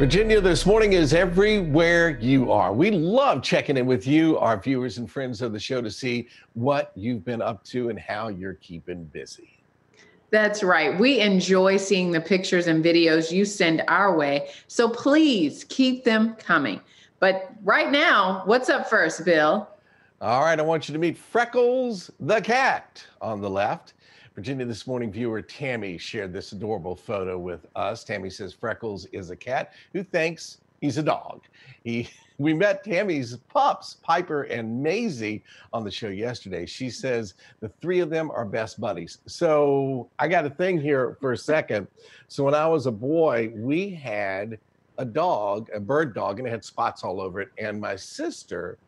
Virginia this morning is everywhere you are. We love checking in with you, our viewers and friends of the show, to see what you've been up to and how you're keeping busy. That's right. We enjoy seeing the pictures and videos you send our way. So please keep them coming. But right now, what's up first, Bill? All right, I want you to meet Freckles the cat on the left. Virginia This Morning viewer Tammy shared this adorable photo with us. Tammy says Freckles is a cat who thinks he's a dog. He, we met Tammy's pups, Piper and Maisie, on the show yesterday. She says the three of them are best buddies. So I got a thing here for a second. So when I was a boy, we had a dog, a bird dog, and it had spots all over it. And my sister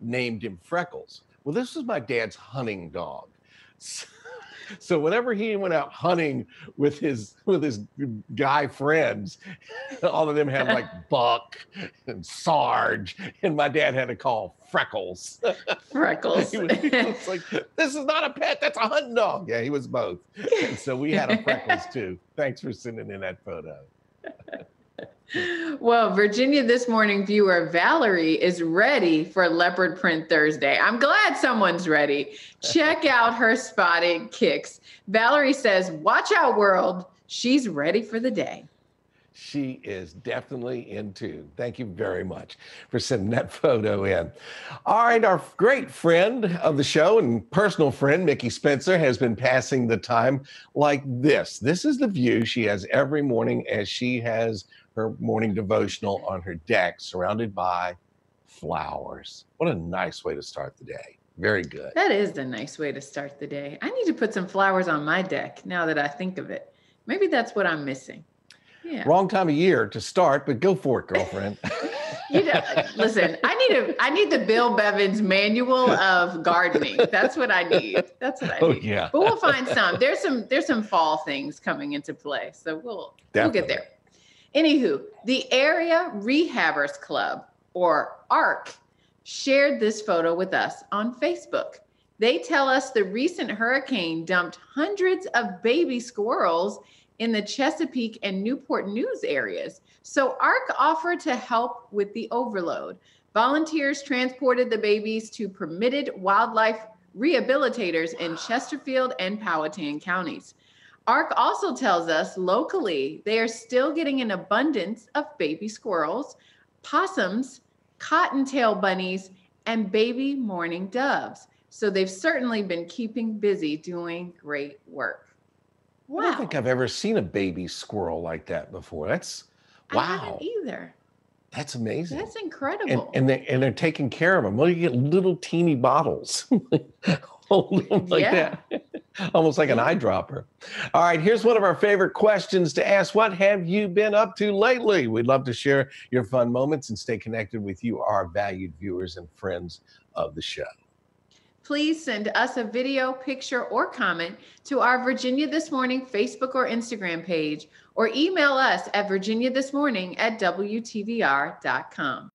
named him Freckles. Well, this was my dad's hunting dog. So, so whenever he went out hunting with his with his guy friends, all of them had like Buck and Sarge, and my dad had to call Freckles. Freckles. he, was, he was like, "This is not a pet. That's a hunting dog." Yeah, he was both. And so we had a Freckles too. Thanks for sending in that photo. Well, Virginia This Morning viewer Valerie is ready for Leopard Print Thursday. I'm glad someone's ready. Check out her spotted kicks. Valerie says, Watch out, world. She's ready for the day. She is definitely in tune. Thank you very much for sending that photo in. All right, our great friend of the show and personal friend, Mickey Spencer, has been passing the time like this. This is the view she has every morning as she has her morning devotional on her deck, surrounded by flowers. What a nice way to start the day. Very good. That is a nice way to start the day. I need to put some flowers on my deck now that I think of it. Maybe that's what I'm missing. Yeah. Wrong time of year to start, but go for it, girlfriend. you know, listen, I need a I need the Bill Bevins manual of gardening. That's what I need. That's what I oh, need. Oh, yeah. But we'll find some. There's some there's some fall things coming into play. So we'll Definitely. we'll get there. Anywho, the Area Rehabbers Club, or ARC, shared this photo with us on Facebook. They tell us the recent hurricane dumped hundreds of baby squirrels in the Chesapeake and Newport News areas. So ARC offered to help with the overload. Volunteers transported the babies to permitted wildlife rehabilitators in Chesterfield and Powhatan counties. ARC also tells us locally they are still getting an abundance of baby squirrels, possums, cottontail bunnies, and baby mourning doves. So they've certainly been keeping busy doing great work. Wow. I don't think I've ever seen a baby squirrel like that before. That's wow. I haven't either. That's amazing. That's incredible. And, and they and they're taking care of them. Well, you get little teeny bottles. Like yeah. that. Almost like an eyedropper. All right, here's one of our favorite questions to ask. What have you been up to lately? We'd love to share your fun moments and stay connected with you, our valued viewers and friends of the show. Please send us a video, picture, or comment to our Virginia This Morning Facebook or Instagram page, or email us at virginiathismorning at WTVR.com.